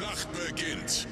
Schlacht beginnt.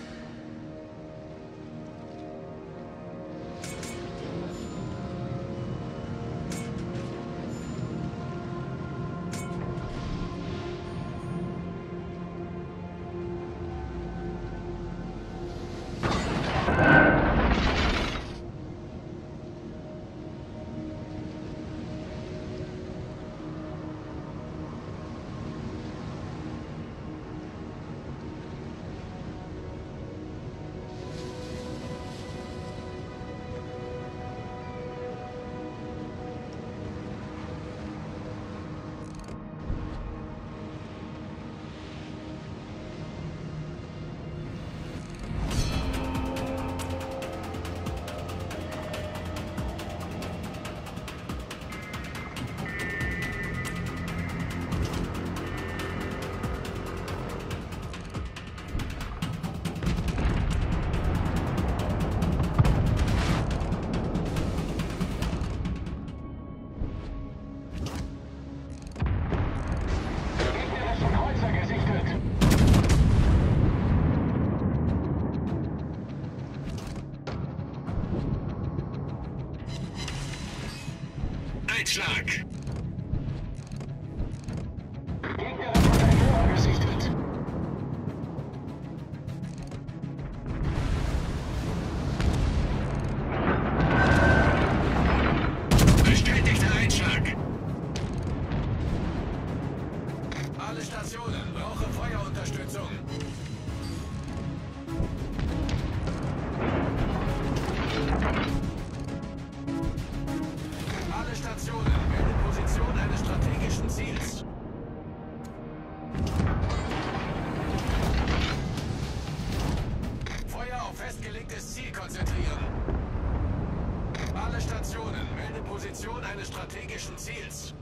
Blitzschlag. sees us.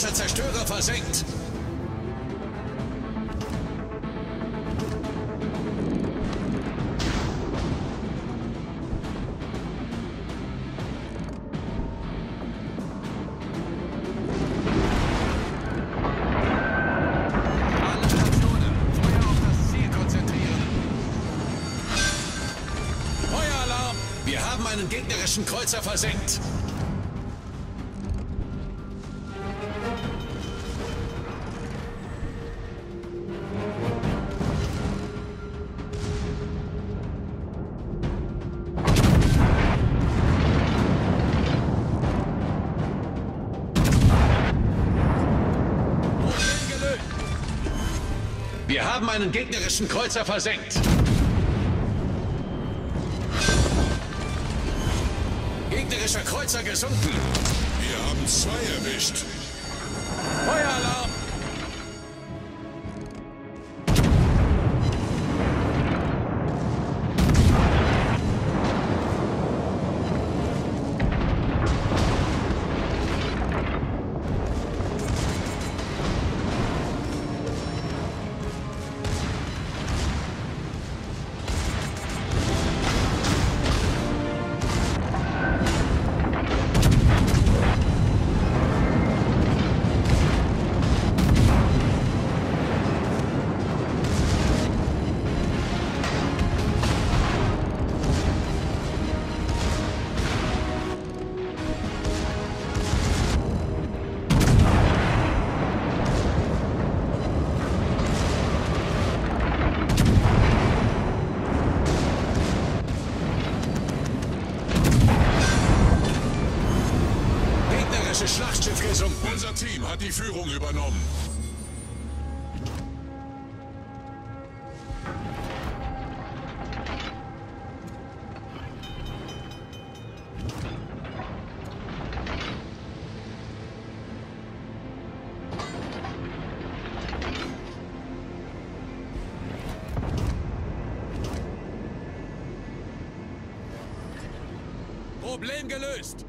gegnerischer Zerstörer versenkt. Wir haben einen gegnerischen Kreuzer versenkt. Haben einen gegnerischen Kreuzer versenkt. Gegnerischer Kreuzer gesunken. Wir haben zwei erwischt. Feueralarm! Gesunken. Unser Team hat die Führung übernommen. Problem gelöst.